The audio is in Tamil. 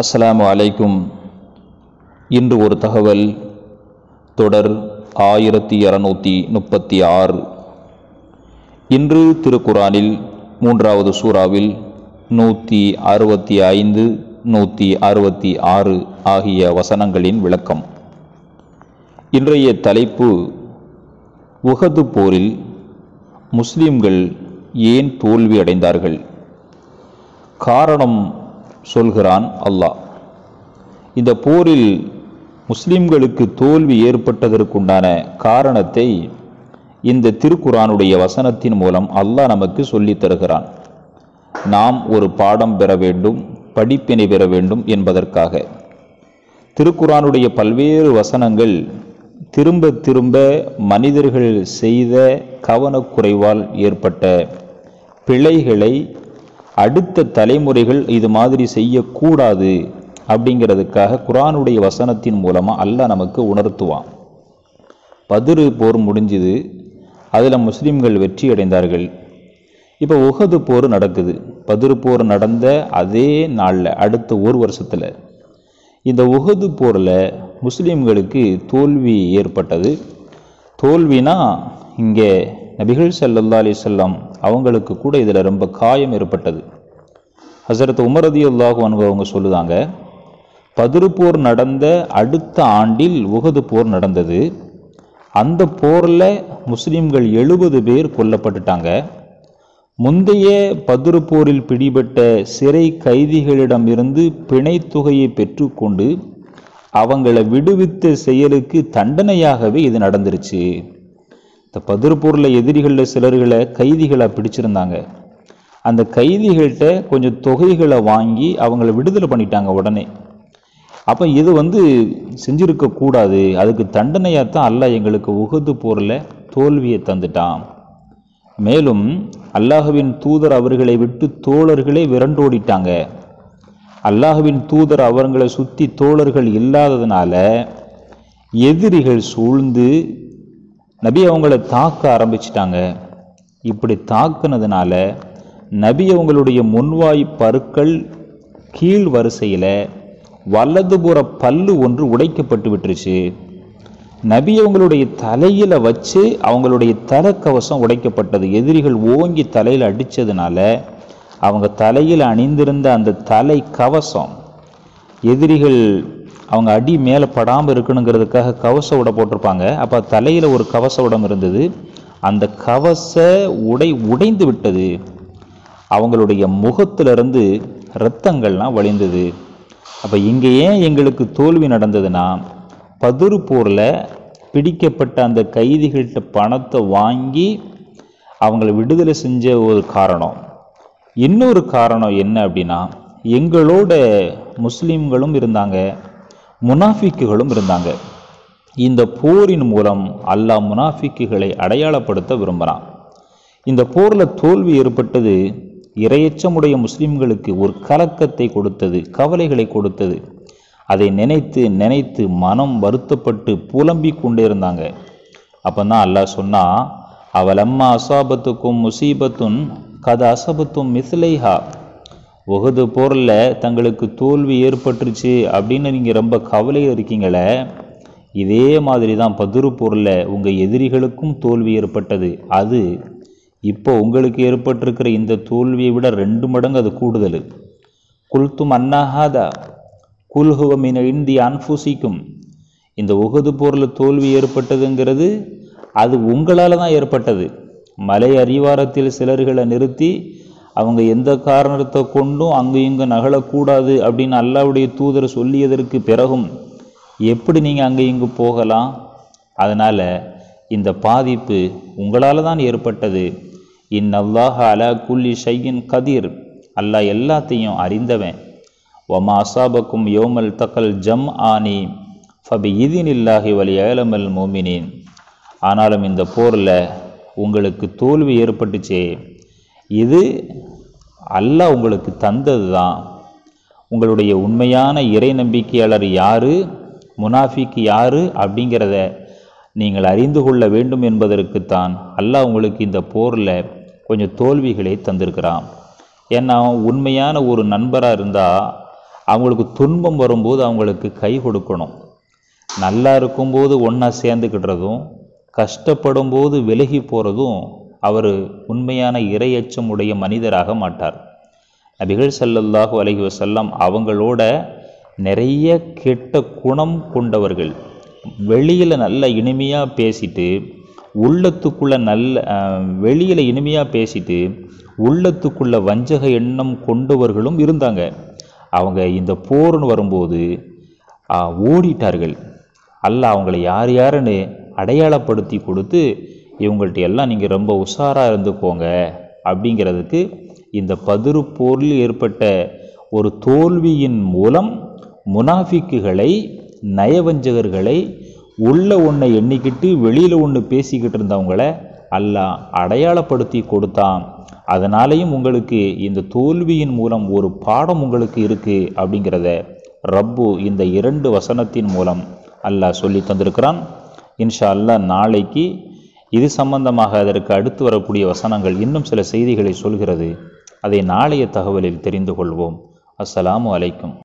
அஸ்ஸலாமு அலைக்கும். இன்று ஒரு தகவல். தொடர் ஆயிரத்தி இரநூத்தி முப்பத்தி ஆறு. இன்று திருக்குரானில் மூன்றாவது சூறாவில் நூற்றி அறுபத்தி ஐந்து நூற்றி அறுபத்தி ஆறு ஆகிய வசனங்களின் விளக்கம். இன்றைய தலைப்பு உகது போரில் முஸ்லிம்கள் ஏன் தோல்வி அடைந்தார்கள் காரணம் சொல்கிறான் அல்லாஹ். இந்த போரில் முஸ்லிம்களுக்கு தோல்வி ஏற்பட்டதற்குண்டான காரணத்தை இந்த திருக்குரானுடைய வசனத்தின் மூலம் அல்லாஹ் நமக்கு சொல்லித் தருகிறான். நாம் ஒரு பாடம் பெற வேண்டும் படிப்பினை பெற வேண்டும் என்பதற்காக. திருக்குரானுடைய பல்வேறு வசனங்கள் திரும்ப திரும்ப மனிதர்கள் செய்த கவனக்குறைவால் ஏற்பட்ட பிழைகளை அடுத்த தலைமுறைகள் இது மாதிரி செய்யக்கூடாது அப்படிங்கிறதுக்காக குரானுடைய வசனத்தின் மூலமாக அல்லாஹ் நமக்கு உணர்த்துவான். பதிரு போர் முடிஞ்சுது. அதில் முஸ்லீம்கள் வெற்றி அடைந்தார்கள். இப்போ உகது போர் நடக்குது. பதிரு போர் நடந்த அதே நாளில் அடுத்த ஒரு வருஷத்தில். இந்த உகது போரில் முஸ்லீம்களுக்கு தோல்வி ஏற்பட்டது. தோல்வினா இங்கே நபிகள் சல்லல்லா அலிசல்லாம் அவங்களுக்கு கூட இதில் ரொம்ப காயம் ஏற்பட்டது. ஹசரத் உமரதி அல்லாஹு அவங்க சொல்லுதாங்க பதிரு போர் நடந்த அடுத்த ஆண்டில் உகது போர் நடந்தது. அந்த போரில் முஸ்லீம்கள் எழுபது பேர் கொல்லப்பட்டுட்டாங்க. முந்தைய பதிரு போரில் பிடிபட்ட சிறை கைதிகளிடமிருந்து பிணைத்தொகையை பெற்றுக்கொண்டு அவங்கள விடுவித்த செயலுக்கு தண்டனையாகவே இது நடந்துருச்சு. இந்த பதிர்பூரில் எதிரிகளில் சிலர்களை கைதிகளை பிடிச்சிருந்தாங்க. அந்த கைதிகள்கிட்ட கொஞ்சம் தொகைகளை வாங்கி அவங்கள விடுதலை பண்ணிட்டாங்க உடனே. அப்போ இது வந்து செஞ்சுருக்கக்கூடாது அதுக்கு தண்டனையாக தான் அல்லாஹ் எங்களுக்கு உகது போரில் தோல்வியை தந்துட்டான். மேலும் அல்லாஹுவின் தூதர் அவர்களை விட்டு தோழர்களே விரண்டோடிட்டாங்க. அல்லாஹுவின் தூதர் அவர்களை சுற்றி தோழர்கள் இல்லாததுனால எதிரிகள் சூழ்ந்து நபி அவங்கள தாக்க ஆரம்பிச்சிட்டாங்க. இப்படி தாக்குனதுனால நபி அவங்களுடைய முன்வாய் பருக்கள் கீழ் வரிசையில் வலதுபுற பல்லு ஒன்று உடைக்கப்பட்டு விட்டுருச்சு. நபி அவங்களுடைய தலையில் வச்சு அவங்களுடைய தலைக்கவசம் உடைக்கப்பட்டது. எதிரிகள் ஓங்கி தலையில் அடித்ததுனால அவங்க தலையில் அணிந்திருந்த அந்த தலை கவசம் எதிரிகள் அவங்க அடி மேலே படாமல் இருக்கணுங்கிறதுக்காக கவச உடை போட்டிருப்பாங்க. அப்போ தலையில் ஒரு கவச உடம் இருந்தது. அந்த கவச உடை உடைந்து விட்டது. அவங்களுடைய முகத்திலிருந்து இரத்தங்கள்லாம் வழிந்தது. அப்போ இங்கே ஏன் எங்களுக்கு தோல்வி நடந்ததுன்னா பதிரு போரில் பிடிக்கப்பட்ட அந்த கைதிகள்கிட்ட பணத்தை வாங்கி அவங்கள விடுதலை செஞ்ச ஒரு காரணம். இன்னொரு காரணம் என்ன அப்படின்னா எங்களோட முஸ்லீம்களும் இருந்தாங்க. முனாஃபிக்குகளும் இருந்தாங்க. இந்த போரின் மூலம் அல்லாஹ் முனாஃபிக்குகளை அடையாளப்படுத்த விரும்புகிறான் இந்த போரில் தோல்வி ஏற்பட்டது இரையச்சமுடைய முஸ்லிம்களுக்கு ஒரு கலக்கத்தை கொடுத்தது கவலைகளை கொடுத்தது. அதை நினைத்து நினைத்து மனம் வருத்தப்பட்டு புலம்பிக் கொண்டே இருந்தாங்க. அப்போ தான் அல்லாஹ் சொன்னா அவலம்மா அசாபத்துக்கும் முசீபத்தும் கத அசபத்தும் மிஸ்லைஹா உகது போரில் தங்களுக்கு தோல்வி ஏற்பட்டுருச்சு அப்படின்னு நீங்கள் ரொம்ப கவலையாக இருக்கீங்களே இதே மாதிரி தான் பதிரு போரில் உங்கள் எதிரிகளுக்கும் தோல்வி ஏற்பட்டது. அது இப்போ உங்களுக்கு ஏற்பட்டிருக்கிற இந்த தோல்வியை விட ரெண்டு மடங்கு அது கூடுதல். குல்தும் அன்னாஹாதா குல்ஹுவமின இந்தி அன்ஃபூசிக்கும் இந்த உகது போரில் தோல்வி ஏற்பட்டதுங்கிறது அது உங்களால் தான் ஏற்பட்டது. மலை அரிவாரத்தில் சிலர்களை நிறுத்தி அவங்க எந்த காரணத்தை கொண்டும் அங்கு இங்கு நகலக்கூடாது அப்படின்னு அல்லாவுடைய தூதர் சொல்லியதற்கு பிறகும் எப்படி நீங்கள் அங்கே இங்கு போகலாம்? அதனால் இந்த பாதிப்பு உங்களால் தான் ஏற்பட்டது. இன் அல்லாஹ் அலா குல்லி ஷையின் கதிர். அல்லாஹ் எல்லாத்தையும் அறிந்தவன். ஒமா அசாபக்கும் யோமல் தக்கல் ஜம் ஆனி ஃபபி இதின் இல்லாஹி வலி ஏலமல் மோமினின். ஆனாலும் இந்த போரில் உங்களுக்கு தோல்வி ஏற்பட்டுச்சே. இது அல்லாஹ் உங்களுக்கு தந்தது தான் உங்களுடைய உண்மையான இறை நம்பிக்கையாளர் யார்? முனாஃபிக்கு யார்? அப்படிங்கிறத நீங்கள் அறிந்து கொள்ள வேண்டும் என்பதற்குத்தான் அல்லாஹ் உங்களுக்கு இந்த போரில் கொஞ்சம் தோல்விகளை தந்திருக்கிறான். ஏன்னா உண்மையான ஒரு நண்பராக இருந்தால் அவங்களுக்கு துன்பம் வரும்போது அவங்களுக்கு கை கொடுக்கணும். நல்லா இருக்கும்போது ஒன்றா சேர்ந்துக்கிடுறதும் கஷ்டப்படும் போது விலகி போகிறதும் அவர் உண்மையான இரையச்சம் உடைய மனிதராக மாட்டார். நபிகள் ஸல்லல்லாஹு அலைஹி வஸல்லம் அவங்களோட நிறைய கெட்ட குணம் கொண்டவர்கள் வெளியில் நல்ல இனிமையாக பேசிட்டு உள்ளத்துக்குள்ள நல்ல வெளியில் இனிமையாக பேசிட்டு உள்ளத்துக்குள்ள வஞ்சக எண்ணம் கொண்டவர்களும் இருந்தாங்க. அவங்க இந்த போர்னு வரும்போது ஓடிட்டார்கள். அல்ல அவங்களை யார் யாருன்னு அடையாளப்படுத்தி கொடுத்து இவங்கள்ட்ட எல்லாம் நீங்கள் ரொம்ப உஷாராக இருந்துக்கோங்க அப்படிங்கிறதுக்கு இந்த பதிரு போரில் ஏற்பட்ட ஒரு தோல்வியின் மூலம் முனாஃபிக்குகளை நயவஞ்சகர்களை உள்ள ஒன்றை எண்ணிக்கிட்டு வெளியில் ஒன்று பேசிக்கிட்டு இருந்தவங்கள அல்லாஹ் அடையாளப்படுத்தி கொடுத்தான். அதனாலேயும் உங்களுக்கு இந்த தோல்வியின் மூலம் ஒரு பாடம் உங்களுக்கு இருக்குது அப்படிங்கிறத ரப்பு இந்த இரண்டு வசனத்தின் மூலம் அல்லாஹ் சொல்லி தந்திருக்கிறான். இன்ஷா அல்லாஹ் நாளைக்கு இது சம்பந்தமாக அதற்கு அடுத்து வரக்கூடிய வசனங்கள் இன்னும் சில செய்திகளை சொல்கிறது. அதை நாளைய தகவலில் தெரிந்து கொள்வோம். அஸ்ஸலாமு அலைக்கும்.